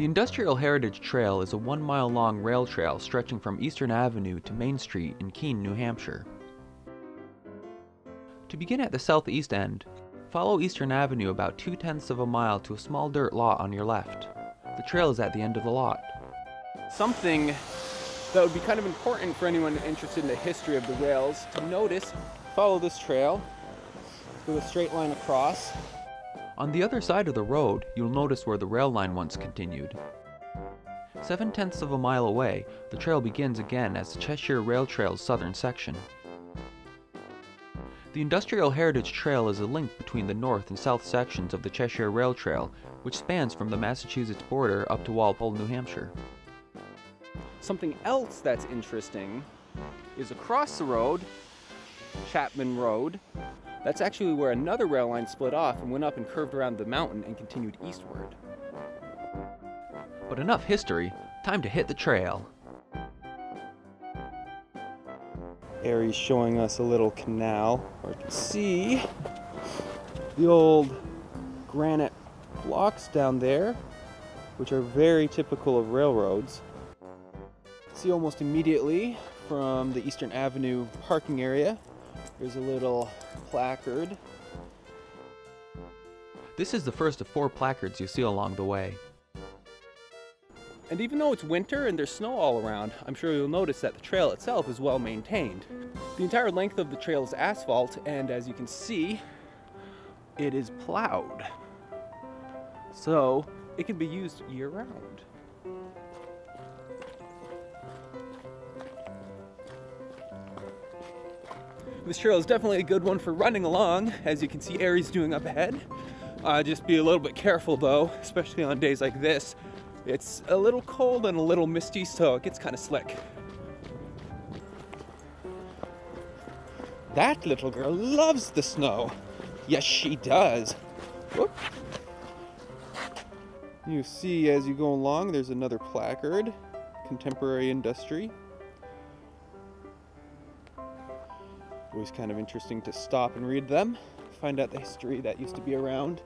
The Industrial Heritage Trail is a one mile long rail trail stretching from Eastern Avenue to Main Street in Keene, New Hampshire. To begin at the southeast end, follow Eastern Avenue about two tenths of a mile to a small dirt lot on your left. The trail is at the end of the lot. Something that would be kind of important for anyone interested in the history of the rails to notice, follow this trail with a straight line across. On the other side of the road, you'll notice where the rail line once continued. Seven tenths of a mile away, the trail begins again as the Cheshire Rail Trail's southern section. The Industrial Heritage Trail is a link between the north and south sections of the Cheshire Rail Trail, which spans from the Massachusetts border up to Walpole, New Hampshire. Something else that's interesting is across the road, Chapman Road, that's actually where another rail line split off and went up and curved around the mountain and continued eastward. But enough history, time to hit the trail. Aries showing us a little canal where you can see the old granite blocks down there, which are very typical of railroads. See almost immediately from the Eastern Avenue parking area, there's a little placard. This is the first of four placards you see along the way. And even though it's winter and there's snow all around, I'm sure you'll notice that the trail itself is well maintained. The entire length of the trail is asphalt, and as you can see, it is plowed. So it can be used year round. This trail is definitely a good one for running along, as you can see Aries doing up ahead. Uh, just be a little bit careful though, especially on days like this. It's a little cold and a little misty, so it gets kind of slick. That little girl loves the snow. Yes, she does. Whoop. You see as you go along, there's another placard, Contemporary Industry. Always kind of interesting to stop and read them, find out the history that used to be around.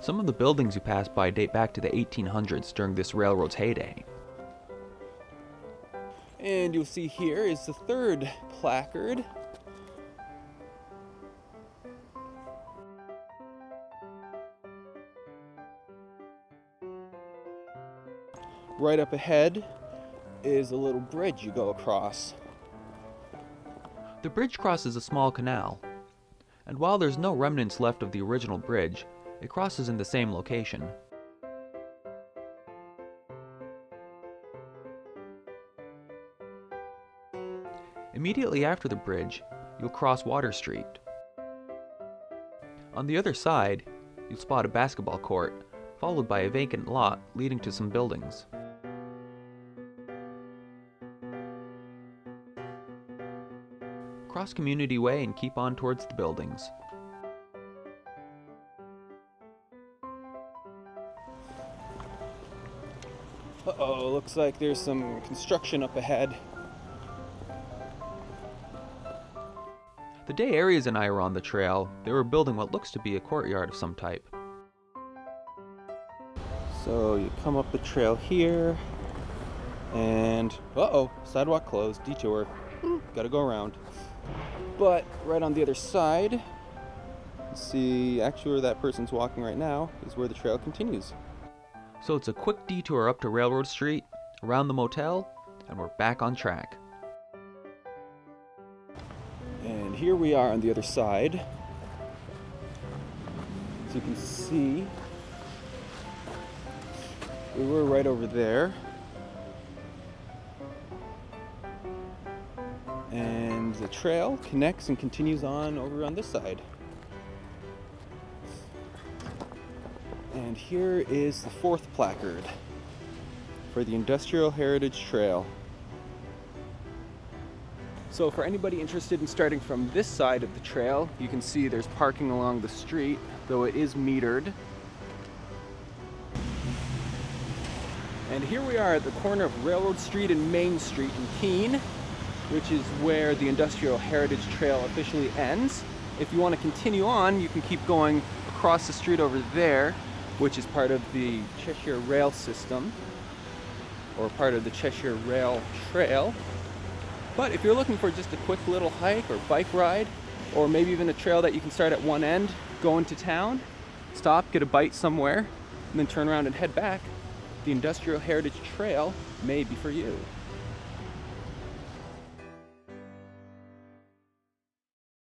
Some of the buildings you pass by date back to the 1800s during this railroad's heyday. And you'll see here is the third placard. Right up ahead is a little bridge you go across. The bridge crosses a small canal, and while there's no remnants left of the original bridge, it crosses in the same location. Immediately after the bridge, you'll cross Water Street. On the other side, you'll spot a basketball court, followed by a vacant lot leading to some buildings. Cross Community Way and keep on towards the buildings. Uh-oh, looks like there's some construction up ahead. The day Aries and I were on the trail, they were building what looks to be a courtyard of some type. So you come up the trail here, and uh-oh, sidewalk closed, detour. Gotta go around. But right on the other side, see actually where that person's walking right now is where the trail continues. So it's a quick detour up to Railroad Street, around the motel, and we're back on track. And here we are on the other side. As you can see, we were right over there. The trail connects and continues on over on this side. And here is the fourth placard for the Industrial Heritage Trail. So for anybody interested in starting from this side of the trail, you can see there's parking along the street, though it is metered. And here we are at the corner of Railroad Street and Main Street in Keene, which is where the Industrial Heritage Trail officially ends. If you want to continue on, you can keep going across the street over there which is part of the Cheshire Rail system or part of the Cheshire Rail Trail. But if you're looking for just a quick little hike or bike ride, or maybe even a trail that you can start at one end, go into town, stop, get a bite somewhere, and then turn around and head back, the Industrial Heritage Trail may be for you.